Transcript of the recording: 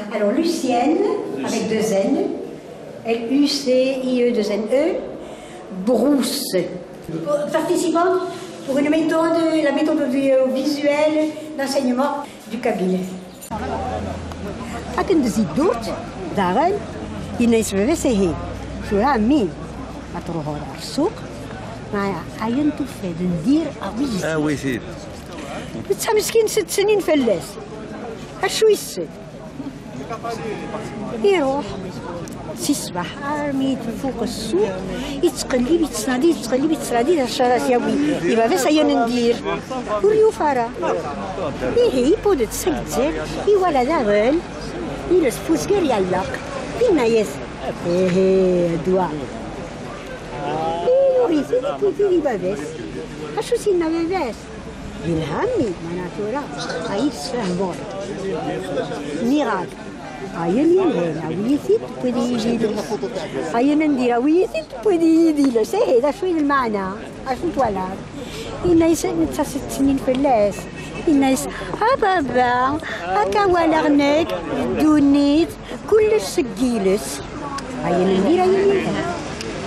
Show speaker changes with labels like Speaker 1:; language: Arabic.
Speaker 1: Alors Lucienne, avec deux N, L-U-C-I-E-2-N-E, Brousse. Participante pour une méthode, la méthode visuelle d'enseignement du kabyle. لكن تزيدوت داغن يناس بس هي شو مين ما تروحوا على السوق ما عين تفاد ندير أبيز
Speaker 2: اه وي سيد
Speaker 1: بتصح مسكين ست سنين فلاس اشو يسد يروح سي الصباح أرمي فوق السوق يتقلب يتصنادي يتقلب يتصنادي الشراس ياوي يبقى بس هيا ندير. وريو فارا إيه يبود تسكتزر يوالا داغل يلس فوسكر يعلق فينا يس. إيه دوا. إيه وريتي تيتي باباس أشو سينا باباس بالهمي معناتها هاي تفهمون نيراد هاي اللي هنا ندير ويثي تبدي يجي لي سي هذا شوي المعنى اشو تولى الناس نتا ست سنين فلاس الناس ها بابا هكا ولا غنك دونيت كلش سكيلس هاي ندير هاي